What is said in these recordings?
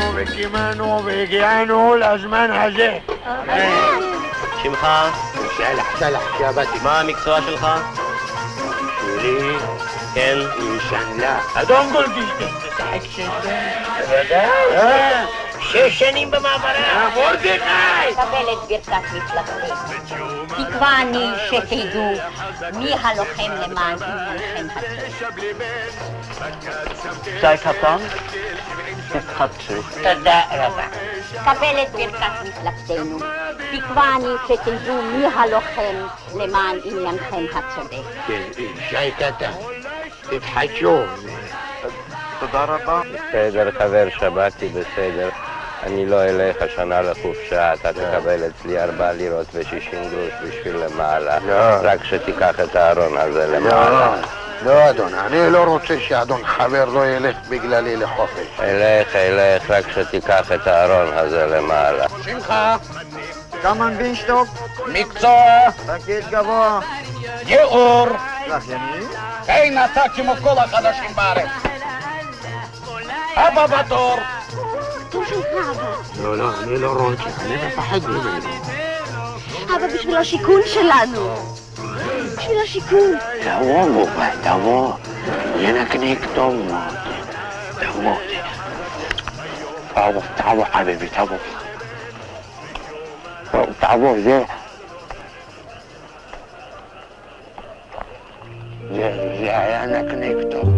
שהקימנו והגיענו לזמן הזה. שמך? סלח, סלח, שעבדתי. מה המקצוע שלך? שלי, כן. סנדלה. אדון גולדישטיין, תשחק שש בוודאי. שש שנים במעברה. מרדכי! קבל את ברכת מפלגתי. תקווה אני שתדעו מי הלוחם למען עניינכם הצודק. שי קטן? תתחדשי. תודה רבה. קבל את ברכת מפלגתנו. תקווה אני שתדעו מי הלוחם למען עניינכם הצודק. כן, שי קטן, תתחדשו. תודה רבה. בסדר, חבר, שמעתי בסדר. אני לא אלך השנה לחופשה, אתה תקבל אצלי ארבע לירות ושישים גרוש בשביל למעלה. לא. רק שתיקח את הארון הזה לא, למעלה. לא אדון, אני לא רוצה שאדון חבר לא ילך בגללי לחופש. אלך, אלך, רק שתיקח את הארון הזה למעלה. שמחה, קמן וינשטוק, מקצוע, תגיד גבוה, גיאור, זכייני, כן אתה כמו כל החדשים בארץ. הבא בתור, لا لا ليلى راجع ليلى صاحبنا هذا باش بلاش يكون شلانو باش بلاش يكون توا بابا توا أنا كنيك طماطم توا تعوا تعوا حبيبي تعوا تعوا زي زي زي أنا كنيك طماطم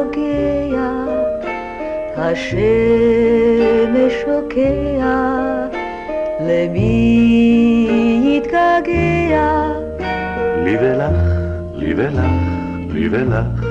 הרוגע, השמש שוקע, למי יתגעגע? לי ולך, לי ולך, לי ולך.